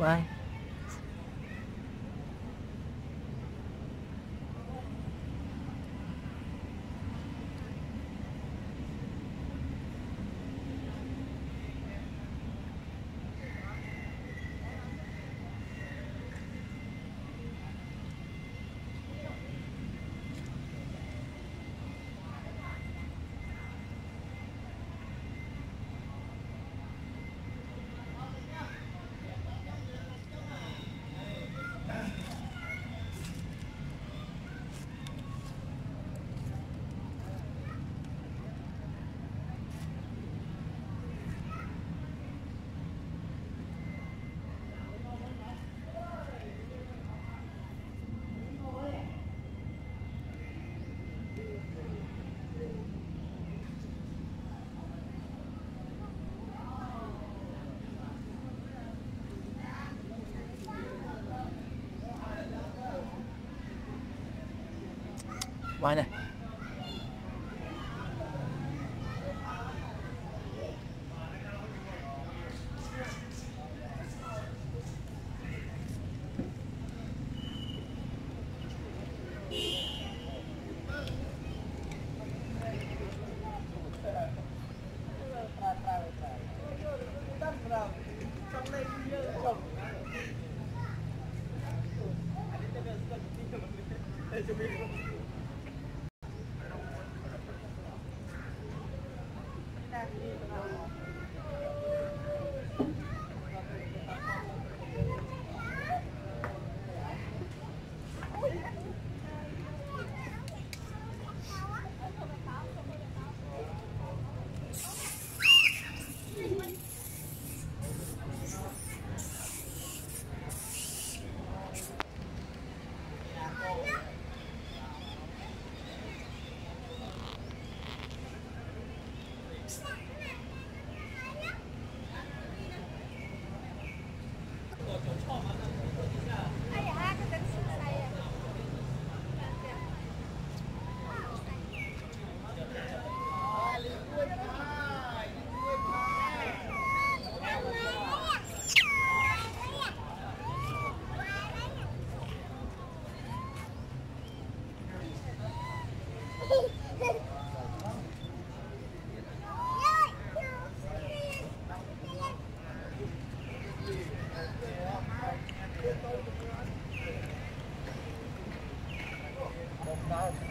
Bye. 玩呢？Yeah.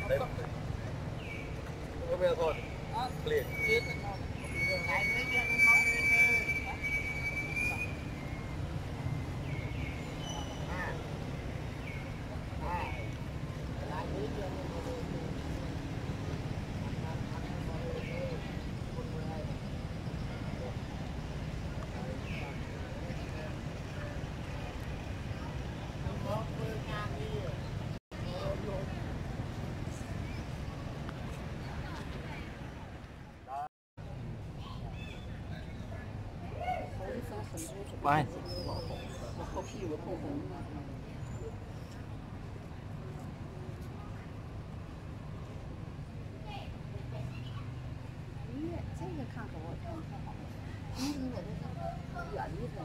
Đấy. Không biết thôi. Liền. Cái 拜。这个看着我看好了，明明我都是远一点，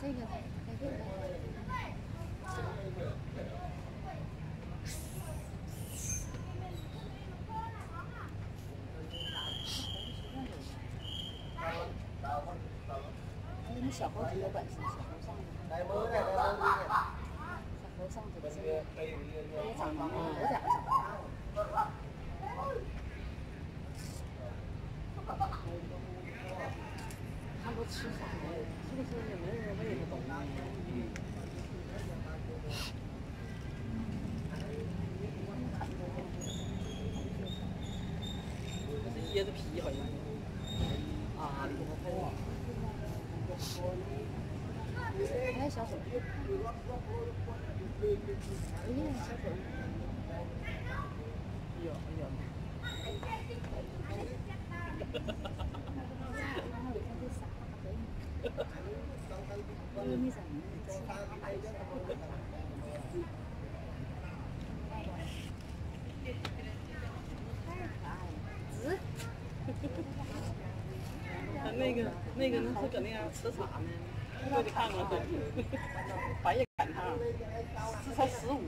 这个这个。小猴挺有本事，小猴上去。小猴上去了，也长得有点长。他都吃啥呀？是不是也没人喂得懂啊？这是椰子皮好像。啊，里头哎，小手。哎呀，小手。哎呀，哎呀。他那个那个那是搁那样吃啥呢？过去看了，白夜赶趟，这才十五。